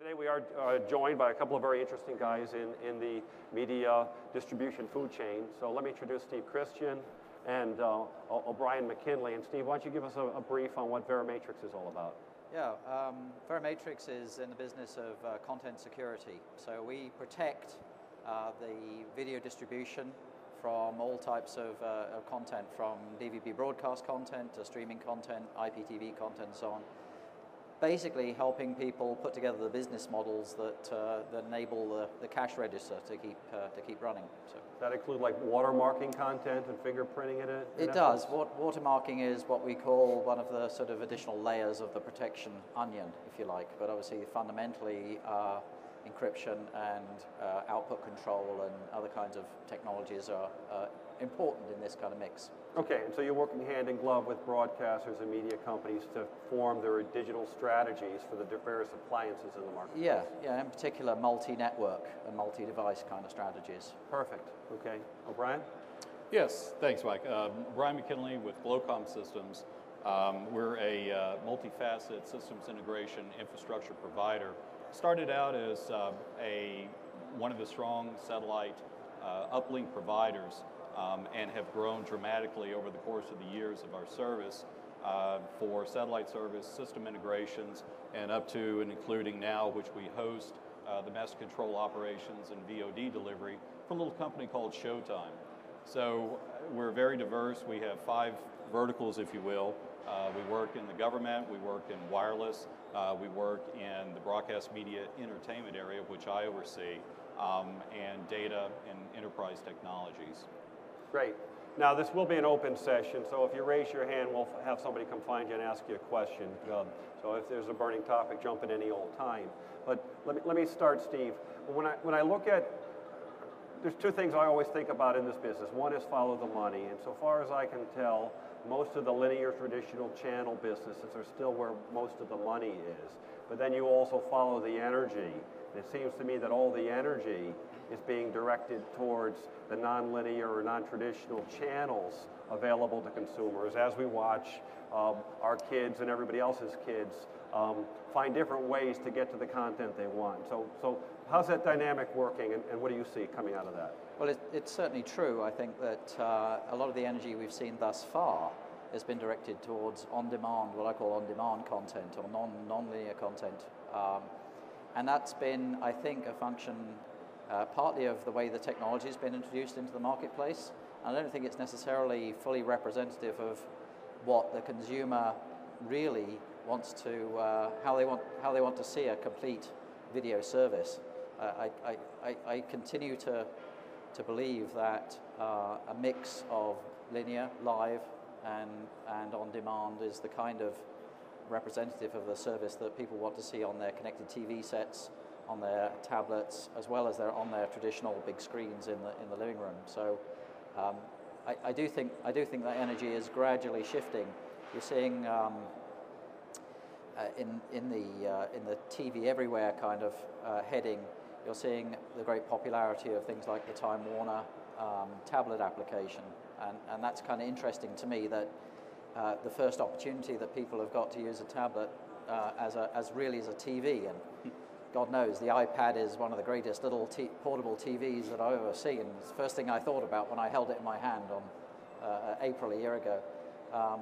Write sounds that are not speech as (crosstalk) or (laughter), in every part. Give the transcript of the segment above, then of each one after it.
Today we are uh, joined by a couple of very interesting guys in, in the media distribution food chain. So let me introduce Steve Christian and uh, O'Brian McKinley. And Steve, why don't you give us a, a brief on what Verimatrix is all about? Yeah, um, Verimatrix is in the business of uh, content security. So we protect uh, the video distribution from all types of, uh, of content, from DVB broadcast content to streaming content, IPTV content, and so on basically helping people put together the business models that, uh, that enable the, the cash register to keep, uh, to keep running. So. Does that include like watermarking content and fingerprinting in it? It does. What watermarking is what we call one of the sort of additional layers of the protection onion, if you like. But obviously, fundamentally, uh, encryption and uh, output control and other kinds of technologies are uh, important in this kind of mix. Okay, and so you're working hand in glove with broadcasters and media companies to form their digital strategies for the various appliances in the market. Yeah, yeah, in particular multi-network and multi-device kind of strategies. Perfect. Okay, O'Brian. Yes, thanks, Mike. Um, Brian McKinley with Globecomm Systems. Um, we're a uh, multifaceted systems integration infrastructure provider. Started out as uh, a one of the strong satellite uh, uplink providers um, and have grown dramatically over the course of the years of our service uh, for satellite service, system integrations, and up to and including now, which we host uh, the master control operations and VOD delivery for a little company called Showtime. So uh, we're very diverse. We have five verticals, if you will. Uh, we work in the government, we work in wireless, uh, we work in the broadcast media entertainment area, which I oversee, um, and data and enterprise technologies. Great. Now, this will be an open session, so if you raise your hand, we'll have somebody come find you and ask you a question. Um, so if there's a burning topic, jump at any old time. But let me, let me start, Steve. When I, when I look at, there's two things I always think about in this business. One is follow the money, and so far as I can tell, most of the linear traditional channel businesses are still where most of the money is. But then you also follow the energy. And it seems to me that all the energy is being directed towards the nonlinear or non-traditional channels available to consumers as we watch um, our kids and everybody else's kids um, find different ways to get to the content they want. So, so how's that dynamic working and, and what do you see coming out of that? Well, it, it's certainly true. I think that uh, a lot of the energy we've seen thus far has been directed towards on-demand, what I call on-demand content or non, non-linear content. Um, and that's been, I think, a function uh, partly of the way the technology has been introduced into the marketplace. I don't think it's necessarily fully representative of what the consumer really wants to, uh, how, they want, how they want to see a complete video service. Uh, I, I, I continue to, to believe that uh, a mix of linear, live, and, and on demand is the kind of representative of the service that people want to see on their connected TV sets on their tablets as well as they're on their traditional big screens in the, in the living room. So um, I, I, do think, I do think that energy is gradually shifting. You're seeing um, uh, in, in, the, uh, in the TV everywhere kind of uh, heading, you're seeing the great popularity of things like the Time Warner um, tablet application. And, and that's kind of interesting to me that uh, the first opportunity that people have got to use a tablet uh, as, a, as really as a TV. And God knows, the iPad is one of the greatest little portable TVs that I've ever seen. It's the first thing I thought about when I held it in my hand on uh, April a year ago. Um,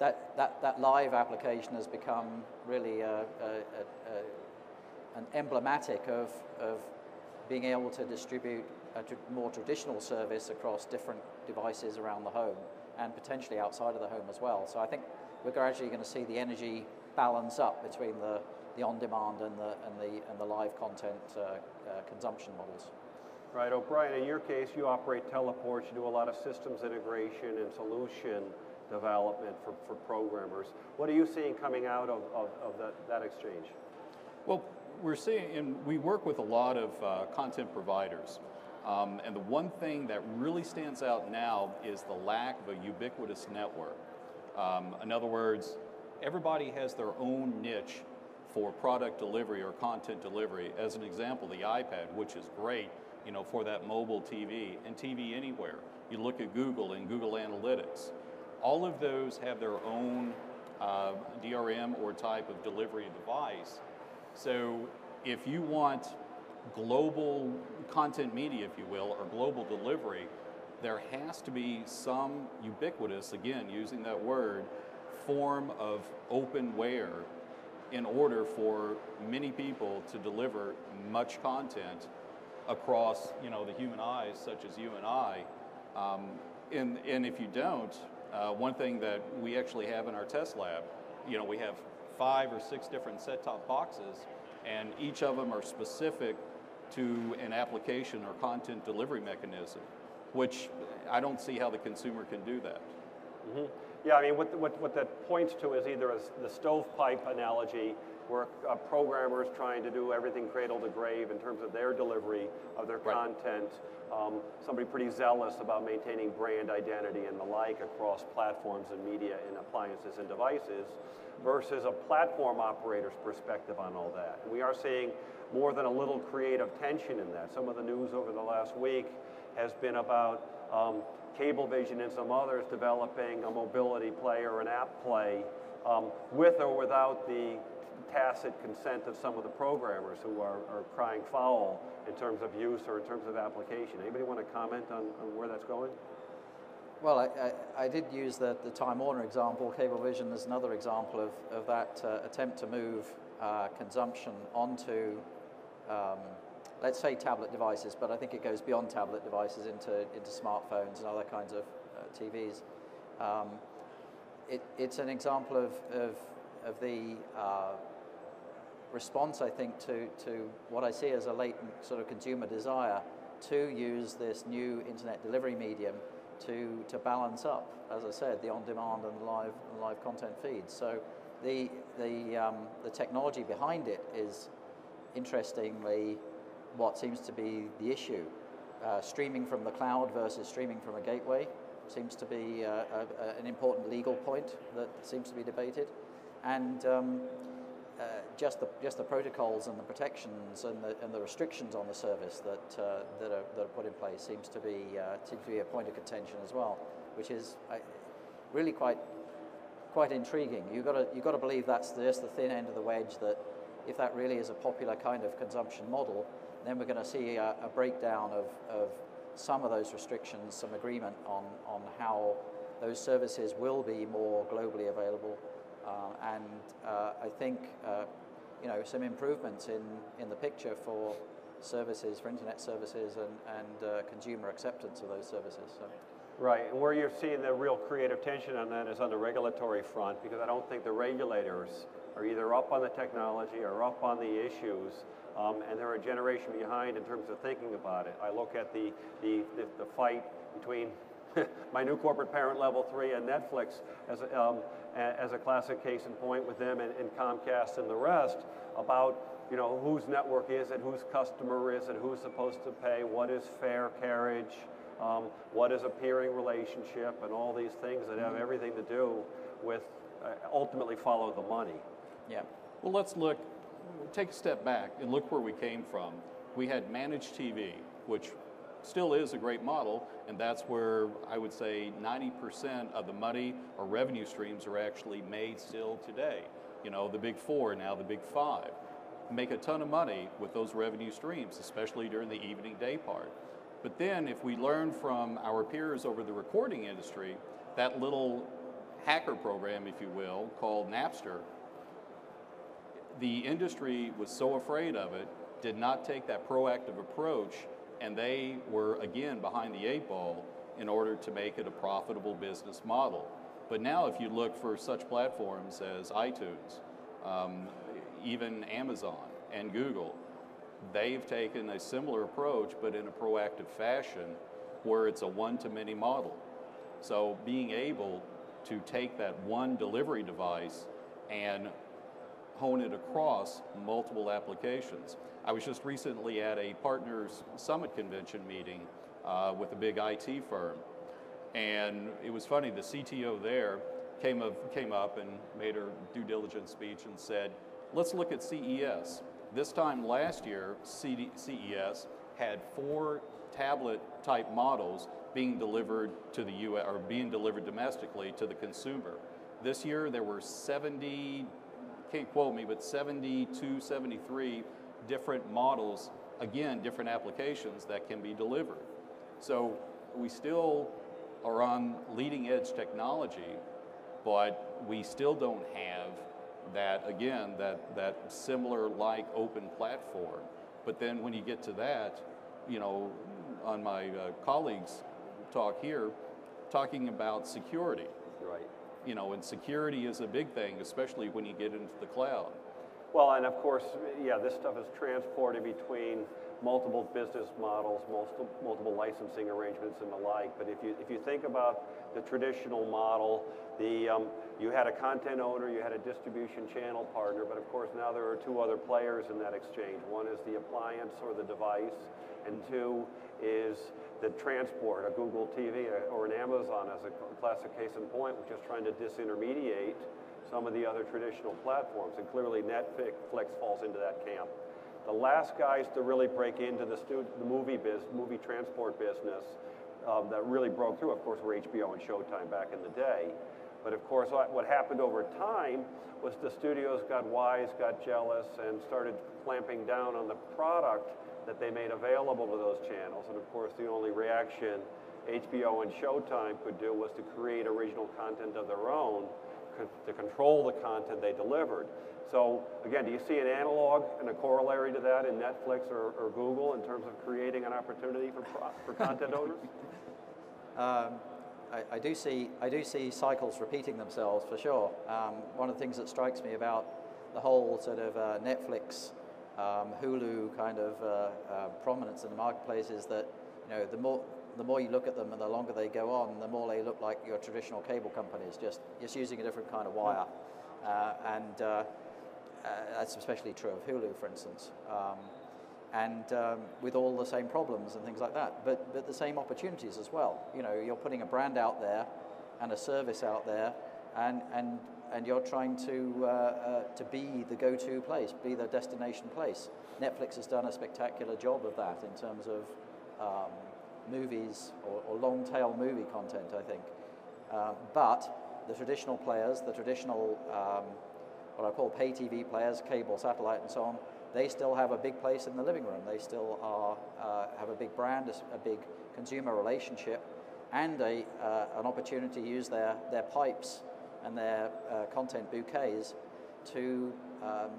that, that, that live application has become really a, a, a, an emblematic of, of being able to distribute a more traditional service across different devices around the home and potentially outside of the home as well. So I think we're gradually going to see the energy balance up between the the on-demand and the, and, the, and the live content uh, uh, consumption models. Right, O'Brian, in your case, you operate teleports, you do a lot of systems integration and solution development for, for programmers. What are you seeing coming out of, of, of that, that exchange? Well, we're seeing, and we work with a lot of uh, content providers. Um, and the one thing that really stands out now is the lack of a ubiquitous network. Um, in other words, everybody has their own niche for product delivery or content delivery. As an example, the iPad, which is great, you know, for that mobile TV and TV anywhere. You look at Google and Google Analytics. All of those have their own uh, DRM or type of delivery device. So if you want global content media, if you will, or global delivery, there has to be some ubiquitous, again, using that word, form of openware in order for many people to deliver much content across, you know, the human eyes, such as you and I. Um, and, and if you don't, uh, one thing that we actually have in our test lab, you know, we have five or six different set-top boxes, and each of them are specific to an application or content delivery mechanism, which I don't see how the consumer can do that. Mm-hmm. Yeah, I mean, what, what, what that points to is either a, the stovepipe analogy, where a programmer is trying to do everything cradle to grave in terms of their delivery of their right. content. Um, somebody pretty zealous about maintaining brand identity and the like across platforms and media and appliances and devices, versus a platform operator's perspective on all that. And we are seeing more than a little creative tension in that. Some of the news over the last week has been about um, Cablevision and some others developing a mobility play or an app play um, with or without the tacit consent of some of the programmers who are, are crying foul in terms of use or in terms of application. Anybody want to comment on, on where that's going? Well, I, I, I, did use the, the Time Warner example. Cablevision is another example of, of that uh, attempt to move uh, consumption onto um, let's say tablet devices, but I think it goes beyond tablet devices into, into smartphones and other kinds of uh, TVs. Um, it, it's an example of, of, of the uh, response, I think, to, to what I see as a latent sort of consumer desire to use this new internet delivery medium to, to balance up, as I said, the on-demand and live, live content feeds. So the, the, um, the technology behind it is interestingly what seems to be the issue. Uh, streaming from the cloud versus streaming from a gateway seems to be uh, a, an important legal point that seems to be debated. And um, uh, just, the, just the protocols and the protections and the, and the restrictions on the service that, uh, that, are, that are put in place seems to, be, uh, seems to be a point of contention as well, which is really quite, quite intriguing. You've got, to, you've got to believe that's just the thin end of the wedge that if that really is a popular kind of consumption model, then we're going to see a, a breakdown of, of some of those restrictions, some agreement on, on how those services will be more globally available. Uh, and uh, I think uh, you know some improvements in, in the picture for services, for internet services, and, and uh, consumer acceptance of those services. So. Right, and where you're seeing the real creative tension on that is on the regulatory front, because I don't think the regulators are either up on the technology or up on the issues, um, and they're a generation behind in terms of thinking about it. I look at the, the, the, the fight between (laughs) my new corporate parent Level 3 and Netflix as a, um, as a classic case in point with them and, and, Comcast and the rest about you know whose network is it, whose customer is it, who's supposed to pay, what is fair carriage, um, what is a peering relationship, and all these things that have mm-hmm. everything to do with uh, ultimately follow the money. Yeah. Well, let's look, take a step back and look where we came from. We had managed TV, which still is a great model, and that's where I would say 90% of the money or revenue streams are actually made still today. You know, the big four, now the big five. Make a ton of money with those revenue streams, especially during the evening day part. But then, if we learn from our peers over the recording industry, that little hacker program, if you will, called Napster, the industry was so afraid of it, did not take that proactive approach, and they were again behind the eight ball in order to make it a profitable business model. But now, if you look for such platforms as iTunes, um, even Amazon and Google, they've taken a similar approach, but in a proactive fashion where it's a one to many model. So, being able to take that one delivery device and hone it across multiple applications. I was just recently at a partners summit convention meeting uh, with a big IT firm, and it was funny. The CTO there came up, came up and made her due diligence speech and said, "Let's look at CES." This time last year, CD, CES had four tablet type models being delivered to the U.S. or being delivered domestically to the consumer. This year, there were 70 can't quote me, but 72, 73 different models, again, different applications that can be delivered. So we still are on leading edge technology, but we still don't have that, again, that, that similar like open platform. But then when you get to that, you know, on my uh, colleagues' talk here, talking about security. Right. You know, and security is a big thing, especially when you get into the cloud. Well, and of course, yeah, this stuff is transported between multiple business models, multiple, multiple licensing arrangements and the like. But if you, if you think about the traditional model, the, um, you had a content owner, you had a distribution channel partner, but of course now there are two other players in that exchange. One is the appliance or the device, and two is the transport, a Google TV or an Amazon as a classic case in point, which is trying to disintermediate some of the other traditional platforms, and clearly Netflix falls into that camp. The last guys to really break into the, the movie biz, movie transport business um, that really broke through, of course, were HBO and Showtime back in the day. But of course, what happened over time was the studios got wise, got jealous, and started clamping down on the product that they made available to those channels. And of course, the only reaction HBO and Showtime could do was to create original content of their own to control the content they delivered. So again, do you see an analog and a corollary to that in Netflix or, or Google in terms of creating an opportunity for, for content owners? (laughs) Um, I, I, do see, I do see cycles repeating themselves for sure. Um, one of the things that strikes me about the whole sort of uh, Netflix, um, Hulu kind of uh, uh, prominence in the marketplace is that you know the more the more you look at them and the longer they go on, the more they look like your traditional cable companies, just just using a different kind of wire, uh, and uh, uh, that's especially true of Hulu, for instance. Um, and um, with all the same problems and things like that, but, but the same opportunities as well. You know, you're putting a brand out there and a service out there, and, and, and you're trying to, uh, uh, to be the go-to place, be the destination place. Netflix has done a spectacular job of that in terms of um, movies or, or long-tail movie content, I think. Uh, but the traditional players, the traditional, um, what I call pay TV players, cable, satellite, and so on, they still have a big place in the living room. They still are, uh, have a big brand, a big consumer relationship, and a, uh, an opportunity to use their, their pipes and their uh, content bouquets to, um,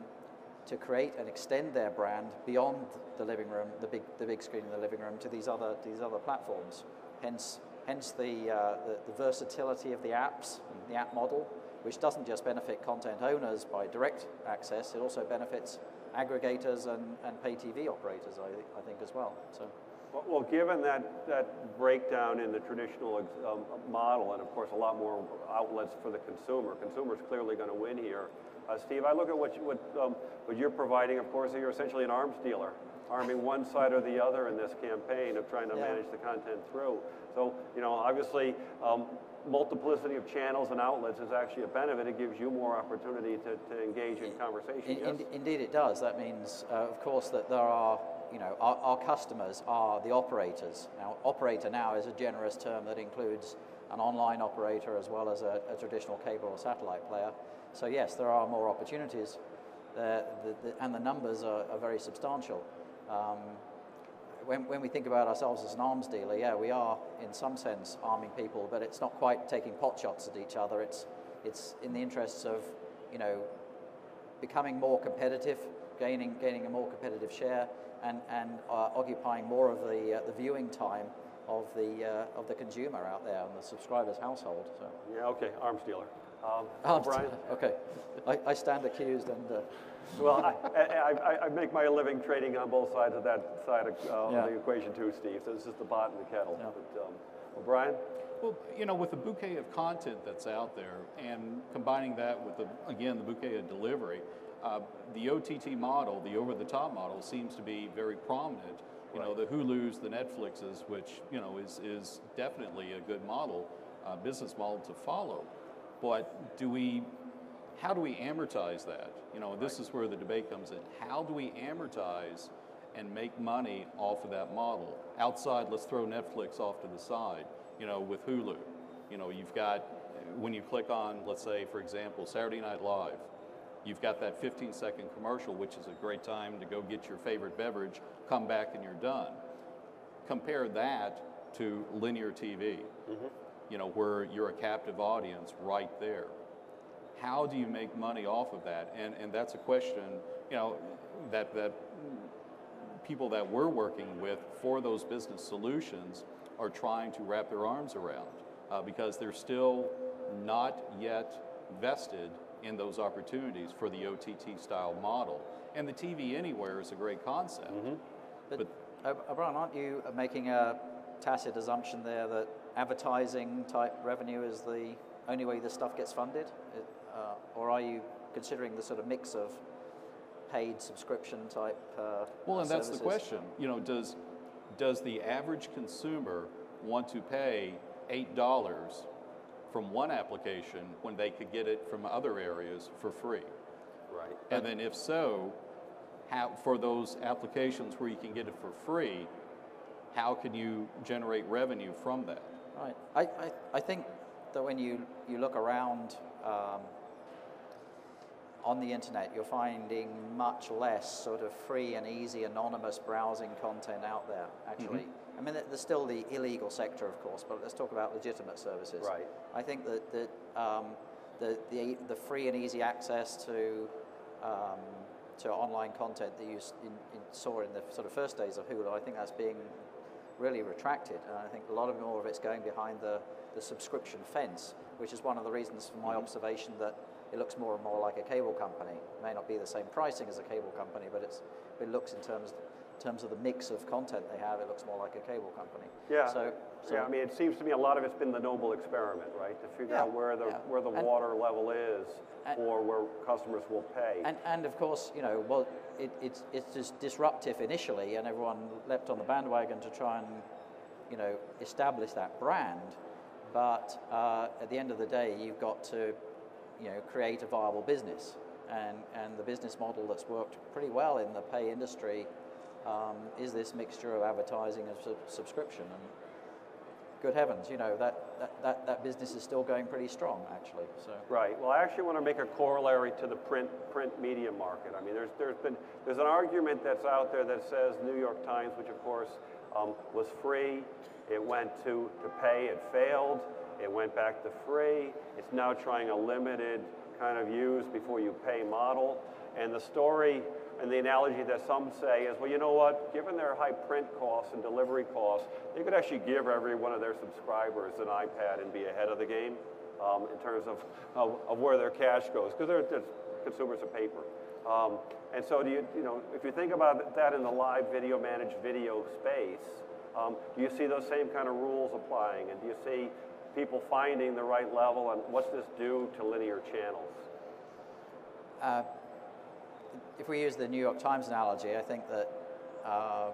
to create and extend their brand beyond the living room, the big, the big screen in the living room, to these other, these other platforms. Hence, hence the, uh, the, the versatility of the apps, the app model, which doesn't just benefit content owners by direct access, it also benefits aggregators and, and pay TV operators, I, I think, as well. So. Well, given that, that breakdown in the traditional um, model, and of course a lot more outlets for the consumer, consumer's clearly going to win here. Uh, Steve, I look at what, you, what, um, what you're providing, of course, you're essentially an arms dealer, arming one side or the other in this campaign of trying to yeah. manage the content through. So, you know, obviously, um, multiplicity of channels and outlets is actually a benefit. It gives you more opportunity to, to engage in conversation. In, yes? in, indeed, it does. That means, uh, of course, that there are, you know, our, our, customers are the operators. Now, operator now is a generous term that includes an online operator as well as a, a traditional cable or satellite player. So yes, there are more opportunities, the, the, and the numbers are, are very substantial. Um, when, when we think about ourselves as an arms dealer, yeah, we are in some sense arming people, but it's not quite taking pot shots at each other. It's, it's in the interests of, you know, becoming more competitive, gaining, gaining a more competitive share, and, and uh, occupying more of the, uh, the viewing time of the, uh, of the consumer out there and the subscriber's household. So. Yeah, okay, arms dealer. Um, arms Brian? Okay, I, I stand accused and uh, well, I, I, I, make my living trading on both sides of that side of uh, yeah. the equation too, Steve. So this is the pot and the kettle. Yeah. But, um, well, Brian? Well, you know, with the bouquet of content that's out there and combining that with, the again, the bouquet of delivery, uh, the OTT model, the over-the-top model, seems to be very prominent. You right. know, the Hulus, the Netflixes, which, you know, is, is definitely a good model, uh, business model to follow. But do we how do we amortize that? You know, this is where the debate comes in. How do we amortize and make money off of that model? Outside, let's throw Netflix off to the side, you know, with Hulu. You know, you've got, when you click on, let's say, for example, Saturday Night Live, You've got that 15 second commercial, which is a great time to go get your favorite beverage, come back and you're done. Compare that to linear TV, you know, where you're a captive audience right there. How do you make money off of that? And, and that's a question, you know, that, that people that we're working with for those business solutions are trying to wrap their arms around uh, because they're still not yet vested in those opportunities for the OTT style model. And the TV anywhere is a great concept. But, O- O'Brian, aren't you making a tacit assumption there that advertising type revenue is the only way this stuff gets funded? It, uh, or are you considering the sort of mix of paid subscription type uh, Well, and that's the question. You know, does does the average consumer want to pay eight dollars from one application when they could get it from other areas for free? Right. And then, if so, how for those applications where you can get it for free, how can you generate revenue from that? Right. I, I, I think that when you, you look around um, on the internet, you're finding much less sort of free and easy anonymous browsing content out there, actually. I mean, there's still the illegal sector, of course, but let's talk about legitimate services. Right. I think that, that um, the, the, the free and easy access to, um, to online content that you in, in, saw in the sort of first days of Hulu, I think that's being really retracted. And I think a lot of more of it's going behind the, the subscription fence, which is one of the reasons for my observation that it looks more and more like a cable company. It may not be the same pricing as a cable company, but it's, it looks in terms, terms of the mix of content they have, it looks more like a cable company. Yeah. So, so yeah, I mean, it seems to me a lot of it's been the noble experiment, right? To figure Yeah, out where the yeah. where the And- water level is and- or where customers will pay. And, and of course, you know, well, it, it's, it's just disruptive initially, and everyone leapt on the bandwagon to try and, you know, establish that brand. But uh, at the end of the day, you've got to, you know, create a viable business. And, and the business model that's worked pretty well in the pay industry um, is this mixture of advertising and sub- subscription. And good heavens, you know, that, that, that, that business is still going pretty strong, actually. So. Right. Well, I actually want to make a corollary to the print print media market. I mean, there's there's been there's an argument that's out there that says New York Times, which of course um, was free, it went to to pay, it failed, it went back to free. It's now trying a limited kind of use before you pay model. And the story and the analogy that some say is, well, you know what? Given their high print costs and delivery costs, they could actually give every one of their subscribers an iPad and be ahead of the game um, in terms of, of, of where their cash goes, because they're just consumers of paper. Um, and so, do you, you know, if you think about that in the live video managed video space, um, do you see those same kind of rules applying? And do you see people finding the right level? And what's this do to linear channels? Uh, if we use the New York Times analogy, I think that uh,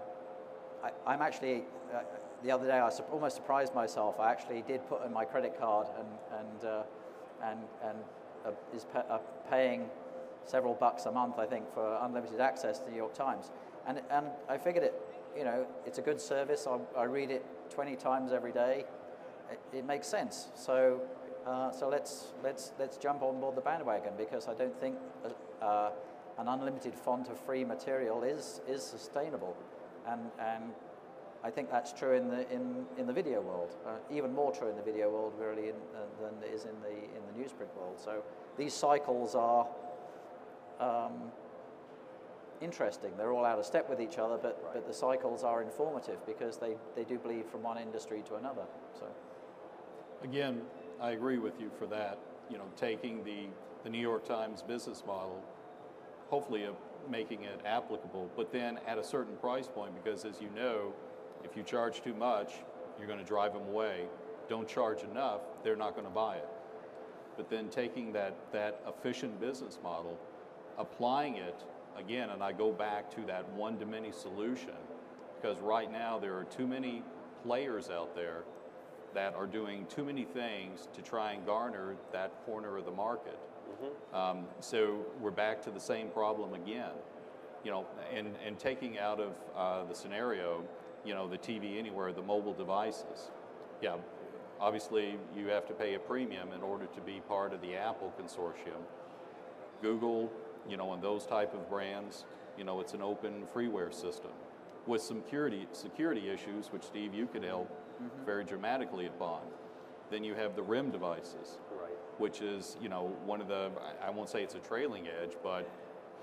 I, I'm actually, uh, the other day I su- almost surprised myself. I actually did put in my credit card and, and, uh, and, and uh, is pa- uh, paying several bucks a month, I think, for unlimited access to the New York Times. And, and I figured it, you know, it's a good service. I, I read it 20 times every day. It, it makes sense. So, uh, so let's, let's, let's jump on board the bandwagon because I don't think an unlimited font of free material is, is sustainable. And, and I think that's true in the, in, in the video world, uh, even more true in the video world really in, uh, than is in the, in the newsprint world. So these cycles are um, interesting. They're all out of step with each other, but, but the cycles are informative because they, they do bleed from one industry to another. So. Again, I agree with you for that. You know, taking the, the New York Times business model, hopefully making it applicable, but then at a certain price point, because as you know, if you charge too much, you're going to drive them away. Don't charge enough, they're not going to buy it. But then taking that, that efficient business model, applying it again, and I go back to that one to many solution, because right now there are too many players out there that are doing too many things to try and garner that corner of the market. Um, so we're back to the same problem again. You know, and, and taking out of uh, the scenario, you know, the TV anywhere, the mobile devices. Yeah, obviously you have to pay a premium in order to be part of the Apple consortium. Google, you know, and those type of brands, you know, it's an open freeware system with some security, security issues, which Steve, you could help very dramatically upon. Then you have the RIM devices. Which is, you know, one of the, I won't say it's a trailing edge, but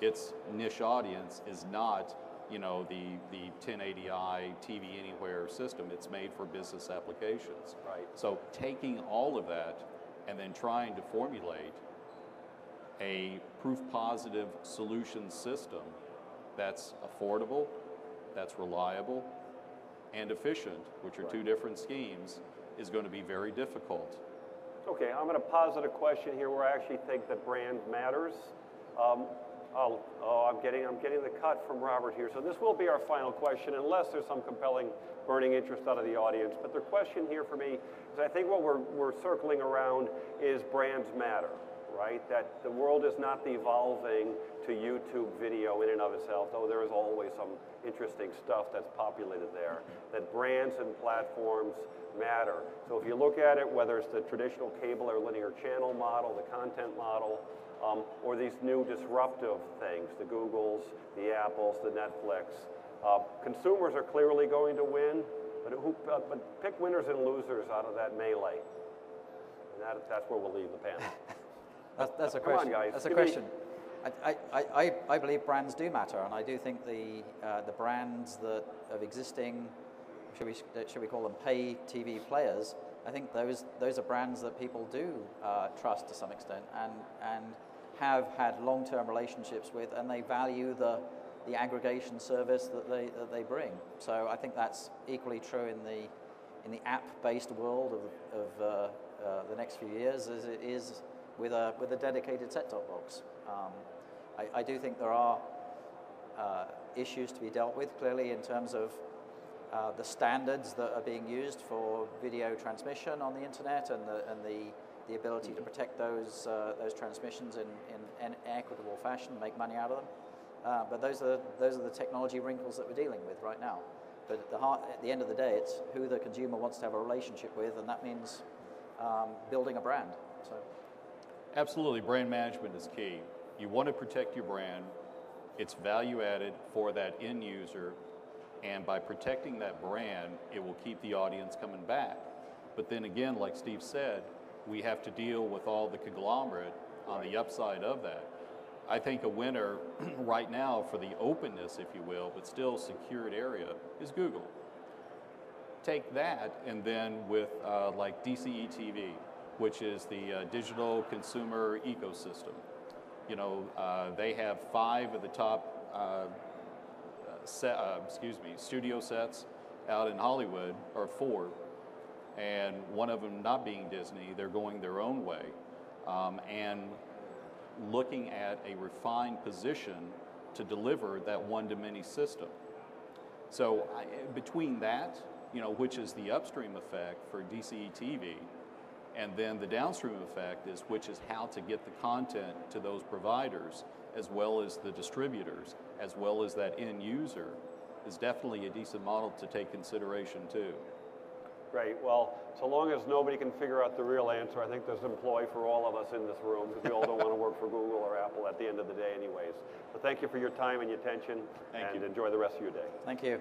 its niche audience is not, you know, the, the 1080i TV Anywhere system. It's made for business applications. Right. So taking all of that and then trying to formulate a proof positive solution system that's affordable, that's reliable, and efficient, which are two different schemes, is going to be very difficult. Okay, I'm going to posit a question here where I actually think that brand matters. Um, oh, I'm getting, I'm getting the cut from Robert here. So this will be our final question, unless there's some compelling burning interest out of the audience. But the question here for me is, I think what we're, we're circling around is brands matter, right? That the world is not evolving to YouTube video in and of itself, though there is always some interesting stuff that's populated there. That brands and platforms matter. So if you look at it, whether it's the traditional cable or linear channel model, the content model, um, or these new disruptive things, the Googles, the Apples, the Netflix, uh, consumers are clearly going to win, but, who, uh, but pick winners and losers out of that melee. And that, that's where we'll leave the panel. (laughs) That's, that's a on, question. guys, That's a give question. I, I, I, I believe brands do matter, and I do think the, uh, the brands that of existing, should we, should we call them pay TV players, I think those, those are brands that people do uh, trust to some extent and, and have had long term relationships with, and they value the, the aggregation service that they, that they bring. So I think that's equally true in the, in the app based world of, of uh, uh, the next few years as it is with a, with a dedicated set top box. Um, I, I do think there are uh, issues to be dealt with clearly in terms of uh, the standards that are being used for video transmission on the internet and the, and the, the ability to protect those, uh, those transmissions in, in an equitable fashion, make money out of them. Uh, but those are, those are the technology wrinkles that we're dealing with right now. But at the, heart, at the end of the day, it's who the consumer wants to have a relationship with, and that means um, building a brand. So. Absolutely, brand management is key. You want to protect your brand, it's value added for that end user, and by protecting that brand, it will keep the audience coming back. But then again, like Steve said, we have to deal with all the conglomerate on the upside of that. I think a winner (clears throat) right now for the openness, if you will, but still secured area is Google. Take that, and then with uh, like DCE TV, which is the uh, digital consumer ecosystem. You know, uh, they have five of the top uh, set, uh, excuse me, studio sets out in Hollywood, or four, and one of them not being Disney, they're going their own way, um, and looking at a refined position to deliver that one-to-many system. So I, between that, you know, which is the upstream effect for DCE TV, and then the downstream effect is which is how to get the content to those providers, as well as the distributors, as well as that end user, is definitely a decent model to take consideration too. Great. Well, so long as nobody can figure out the real answer, I think there's employ for all of us in this room because we all don't want to work for Google or Apple at the end of the day, anyways. But thank you for your time and your attention, Thank and you. enjoy the rest of your day. Thank you.